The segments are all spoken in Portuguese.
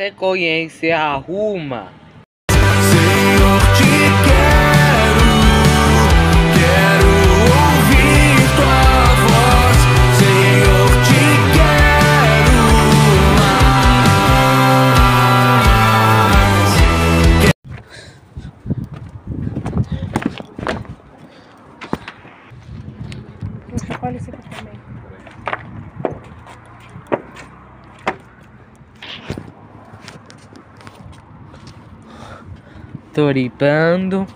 você conhece a Ruma? Senhor, te quero, quero ouvir tua voz. Senhor, te quero mais. Olha esse também.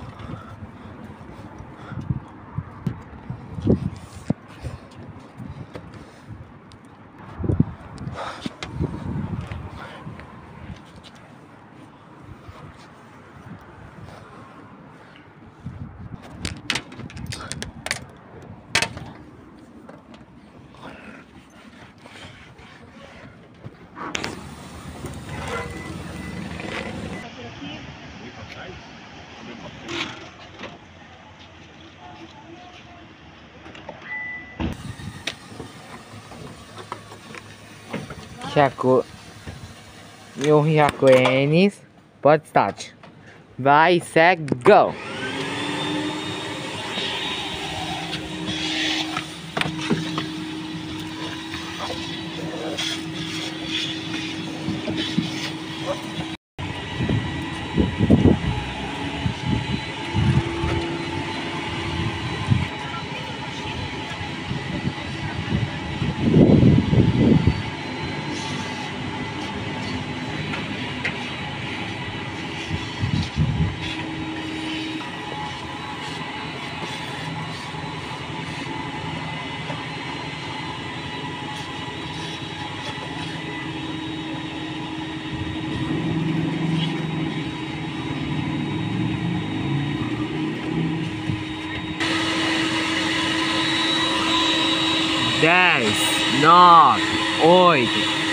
Toripando. Jaco... Meu Jacoenes. Pode start. Vai, segue, go! Dez, nove, oito,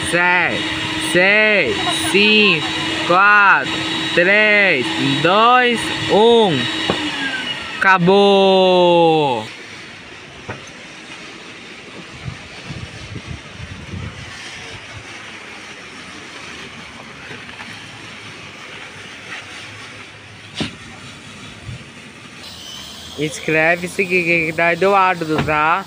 sete, seis, cinco, quatro, três, dois, um. Acabou! Inscreve-se que que tá Eduardo, tá?